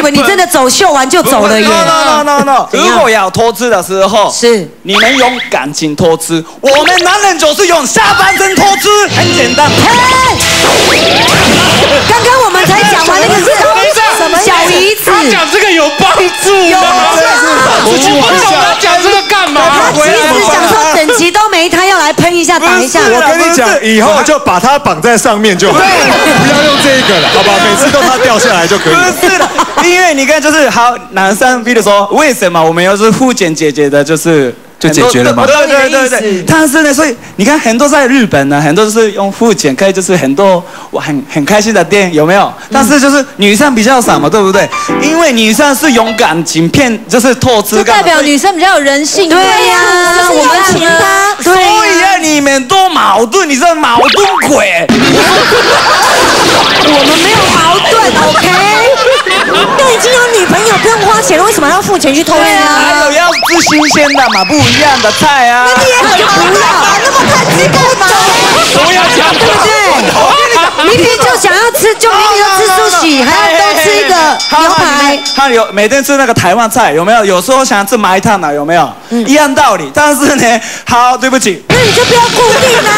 以为你真的走秀完就走了耶。No no no no no！如果要投资的时候，是你们用感情投资，我们男人就是用下半身投资，很简单。刚刚我们才讲完那个是什么小姨子，他讲这个有帮助吗？我不懂他讲这个干嘛？他其实想说整集都下绑一下。我跟你讲，以后就把它绑在上面就好，不要用这个了，好吧？每次都它掉下来就可以。不是的，因为你看，就是好男生，比如说为什么我们要是互剪姐姐的，就是就解决了嘛对对对对。但是呢，所以你看很多在日本呢，很多是用付钱，可以就是很多我很很开心的店，有没有？但是就是女生比较少嘛，对不对？因为女生是勇敢、仅骗，就是透支就，代表女生比较有人性。对呀，就是我们请他，所对以啊，你们多矛盾，你是矛盾鬼。我们没有矛盾，OK？都已经有女朋友，不用花钱了，为什么要付钱去偷人啊？新鲜的嘛，不一样的菜啊。那你也很不要，那么看鸡干嘛？不要讲对不对？明明就想要吃，就明明要吃苏喜，还要多吃一个牛排。他有每天吃那个台湾菜，有没有？有时候想吃麻辣烫啊，有没有？一样道理。但是呢，好，对不起，那你就不要固定啊。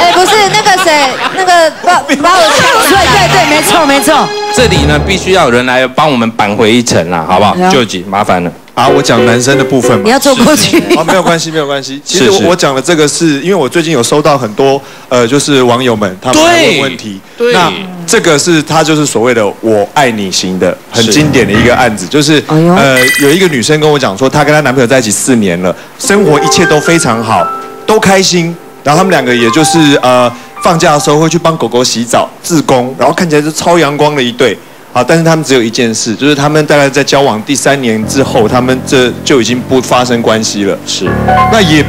哎，不是那个谁，那个把把我对对对，没错没错。这里呢，必须要有人来帮我们扳回一城啦，好不好？救急，麻烦了。啊，我讲男生的部分嘛。你要坐过去。哦，没有关系，没有关系。其实是是我我讲的这个是因为我最近有收到很多呃，就是网友们他们来问问题。对那这个是他就是所谓的“我爱你”型的，很是经典的一个案子，就是呃，有一个女生跟我讲说，她跟她男朋友在一起四年了，生活一切都非常好，都开心。然后他们两个也就是呃，放假的时候会去帮狗狗洗澡、自工，然后看起来是超阳光的一对。好，但是他们只有一件事，就是他们大概在交往第三年之后，他们这就已经不发生关系了。是，那也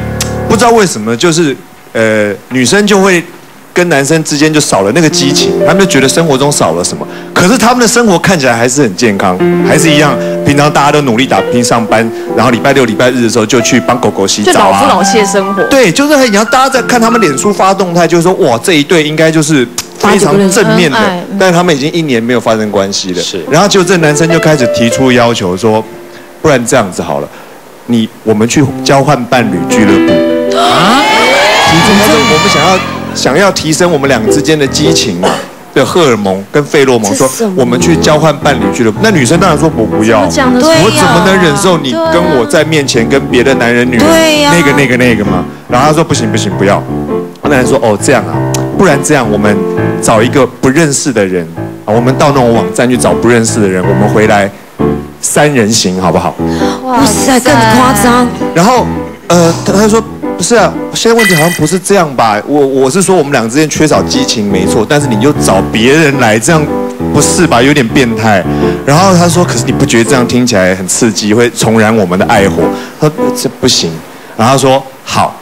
不知道为什么，就是呃，女生就会跟男生之间就少了那个激情，他们就觉得生活中少了什么。可是他们的生活看起来还是很健康，还是一样，平常大家都努力打拼上班，然后礼拜六、礼拜日的时候就去帮狗狗洗澡啊。老夫老妻的生活。对，就是很，你要大家在看他们脸书发动态，就是说哇，这一对应该就是非常正面的但是他们已经一年没有发生关系了。是然后就这男生就开始提出要求说，不然这样子好了，你我们去交换伴侣俱乐部。啊？提出他说我们想要想要提升我们两个之间的激情嘛。的荷尔蒙跟费洛蒙说，我们去交换伴侣俱乐部。那女生当然说我不要，我怎么能忍受你跟我在面前跟别的男人、女人那个、那个、那个嘛？然后他说不行不行不要。那男人说哦这样啊，不然这样我们找一个不认识的人啊，我们到那种网站去找不认识的人，我们回来三人行好不好？哇塞，更夸张。然后呃他他说不是啊，现在问题好像不是这样吧？我我是说我们俩之间缺少激情没错，但是你就找别人来这样。不是吧，有点变态。然后他说：“可是你不觉得这样听起来很刺激，会重燃我们的爱火？”他说：“这不行。”然后他说：“好，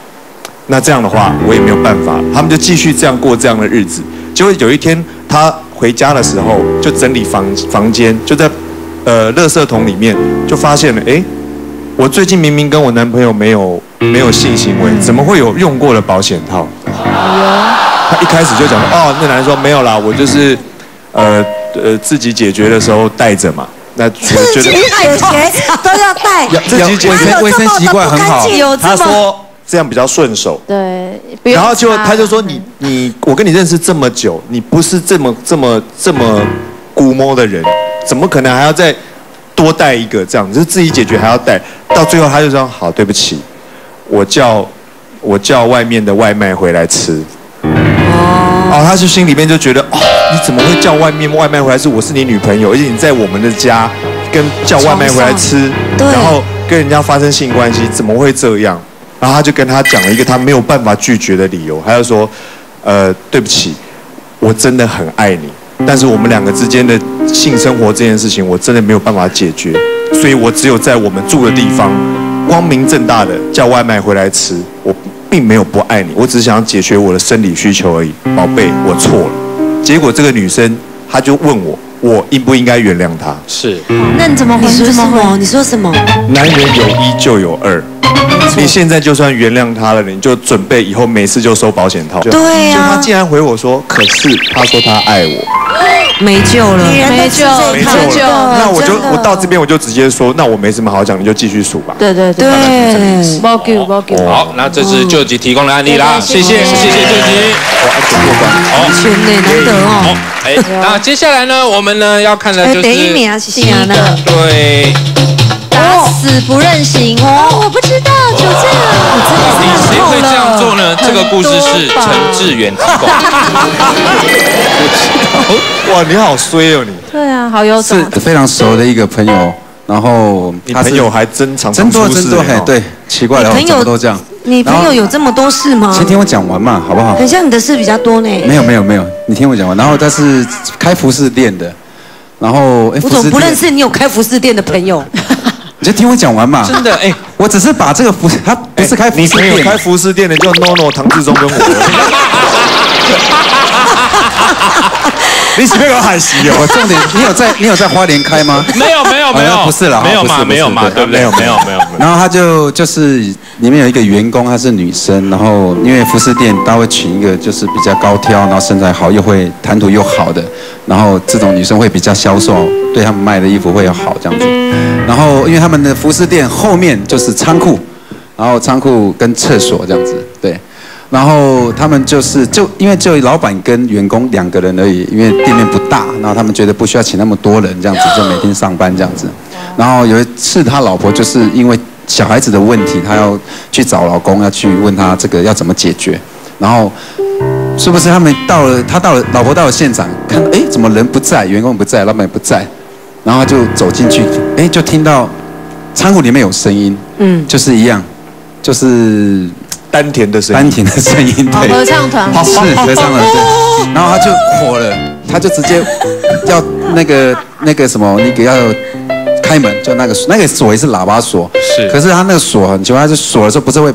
那这样的话我也没有办法。”他们就继续这样过这样的日子。结果有一天他回家的时候，就整理房房间，就在呃垃圾桶里面就发现了，哎，我最近明明跟我男朋友没有没有性行为，怎么会有用过的保险套？他一开始就讲哦，那男人说没有啦，我就是呃呃自己解决的时候带着嘛。那我觉得自己解决都要带，自己解决卫生习惯很好。有他说这样比较顺手。对，然后就他就说你你我跟你认识这么久，你不是这么这么这么估摸的人，怎么可能还要再多带一个这样？就是自己解决还要带，到最后他就说好，对不起，我叫我叫外面的外卖回来吃。哦，他就心里面就觉得哦，你怎么会叫外面外卖回来吃？我是你女朋友，而且你在我们的家跟叫外卖回来吃，然后跟人家发生性关系，怎么会这样？然后他就跟他讲了一个他没有办法拒绝的理由，他就说，呃，对不起，我真的很爱你，但是我们两个之间的性生活这件事情，我真的没有办法解决，所以我只有在我们住的地方，光明正大的叫外卖回来吃，我并没有不爱你，我只是想要解决我的生理需求而已，宝贝，我错了。结果这个女生她就问我，我应不应该原谅她？是，那你怎么回？你说？什么？你说什么？男人有一就有二，你现在就算原谅他了，你就准备以后每次就收保险套。对啊。就他竟然回我说，可是他说他爱我，没救了，没救没救了。那我就我到这边我就直接说，那我没什么好讲，你就继续数吧。对对对，对，包给包给。好，那这是救急提供的案例啦，谢谢谢谢。救急。好，全呢，难得好哦。，哎，那接下来呢，我们呢要看的就是第一名是谁呢？对，打死不认形哦，我不知道，就这样。到底谁会这样做呢？这个故事是陈志远提供。哇，你好衰哦你！对啊，好有是非常熟的一个朋友，然后他朋友还真常常真多出事真多，嘿哦，对，奇怪了，你朋友怎么都这样。你朋友有这么多事吗？先听我讲完嘛，好不好？很像你的事比较多呢。没有没有没有，你听我讲完。然后他是开服饰店的，然后哎，我怎么不认识你有开服饰店的朋友？店？你就听我讲完嘛。真的哎，我只是把这个服，他不是开服饰店，你开服饰店的就 NONO 唐志忠跟我。你是不是有喊习我哦？重点，你有在你有在花莲开吗？没有没有没有，哦不是啦没有嘛没有嘛，对对不对？没有没有没有没有。然后他就就是里面有一个员工，她是女生，然后因为服饰店他会请一个就是比较高挑，然后身材好又会谈吐又好的，然后这种女生会比较销售，对他们卖的衣服会有好这样子。然后因为他们的服饰店后面就是仓库，然后仓库跟厕所这样子，对。然后他们就是就因为只有老板跟员工两个人而已，因为店面不大，然后他们觉得不需要请那么多人，这样子就每天上班这样子。然后有一次他老婆就是因为小孩子的问题，她要去找老公，要去问他这个要怎么解决。然后是不是他们到了，他到了，老婆到了现场，看哎怎么人不在，员工不在，老板也不在，然后他就走进去，哎就听到仓库里面有声音，嗯，就是一样，就是丹田的声音，丹田的声音，对，合唱团，是合唱团对，然后他就火了，他就直接要那个那个什么，那个要开门，就那个那个锁也是喇叭锁，是。可是他那个锁很奇怪，他就锁的时候不是会，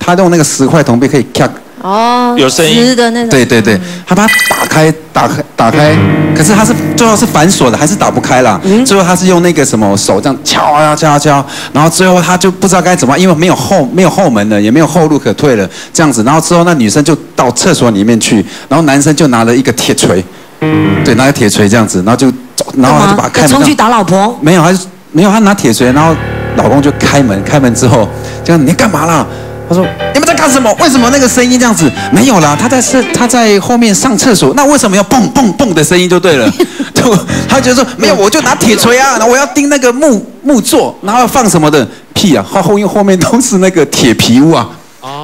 他用那个十块铜币可以咔，哦，有声音。直的那种，对对对，他把它打开打开打开，可是他是最后是反锁的，还是打不开啦。最后他是用那个什么手这样敲啊敲啊敲，然后最后他就不知道该怎么，因为没有后没有后门了，也没有后路可退了，这样子，然后之后那女生就到厕所里面去，然后男生就拿了一个铁锤，对，拿个铁锤这样子，然后就，然后他就把开门这样冲去打老婆？没有，他就没有，他拿铁锤，然后老公就开门，开门之后，这样你干嘛啦？他说你们在干什么？为什么那个声音这样子？没有啦，他在是他在后面上厕所，那为什么要蹦蹦蹦的声音就对了？就他就说没有，我就拿铁锤啊，然后我要钉那个木木座，然后要放什么的屁啊，后后因为后面都是那个铁皮屋啊，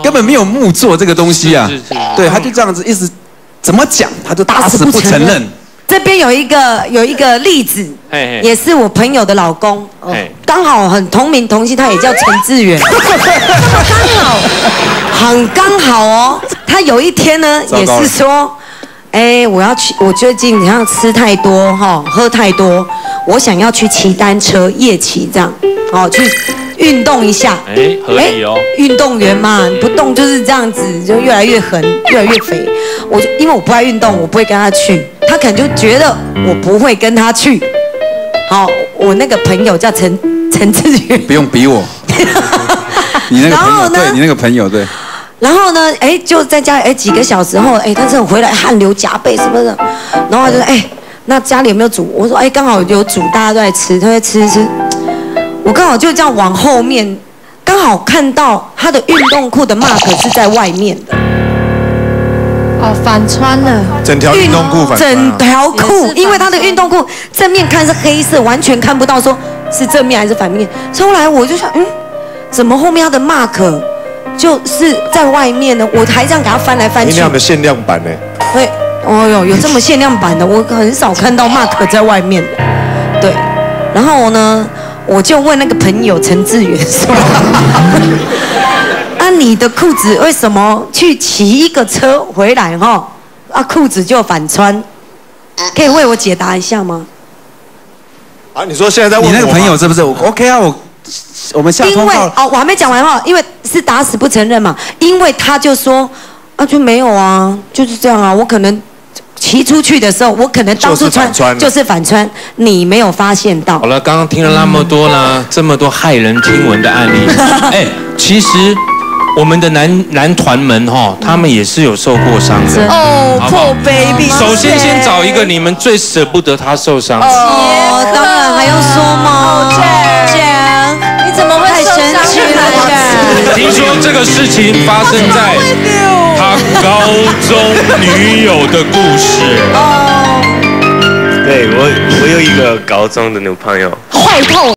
根本没有木座这个东西啊对，他就这样子一直怎么讲，他就打死不承认不承认。这边有一个有一个例子也是我朋友的老公，刚好很同名同姓，他也叫陈志远，刚好，很刚好哦。他有一天呢，也是说，哎，我要去，我最近好像吃太多哈，喝太多，我想要去骑单车夜骑这样，哦，去运动一下。哎，合理哦。哎运动员嘛，你不动就是这样子，就越来越狠，越来越肥。我就因为我不爱运动，我不会跟他去，他可能就觉得我不会跟他去。好，我那个朋友叫陈陈志远，不用逼我，你那个朋友，对你那个朋友，对。然后呢，哎，就在家里，哎，几个小时后，哎，他这种回来汗流浃背什么的，然后他就说，哎，那家里有没有煮？我说，哎，刚好有煮，大家都在吃，他在吃吃。我刚好就这样往后面，刚好看到他的运动裤的 mark 是在外面的。哦，反穿了，整条运动裤反穿整啊条裤因为他的运动裤正面看是黑色，完全看不到说是正面还是反面。后来我就想，嗯，怎么后面他的 mark 就是在外面呢？我还这样给他翻来翻去。明亮的限量版呢？会，哦哟，有这么限量版的，我很少看到 mark 在外面的。对，然后呢，我就问那个朋友陈志远说：“啊，你的裤子为什么去骑一个车回来哈？啊，裤子就反穿，可以为我解答一下吗？啊，你说现在在问你那个朋友是不是？我 OK 啊，我我们下因为。哦，我还没讲完哈，因为是打死不承认嘛，因为他就说啊，就没有啊，就是这样啊，我可能骑出去的时候，我可能当初就是反穿就是反穿，你没有发现到好。了，刚刚听了那么多呢，这么多骇人听闻的案例，哎，其实我们的男男团们哈，他们也是有受过伤的。哦，破 baby。首先先找一个你们最舍不得他受伤。哦，当然还用说吗？这样，你怎么会很生气呢？听说这个事情发生在他高中女友的故事。哦。对我，我有一个高中的女朋友。坏透。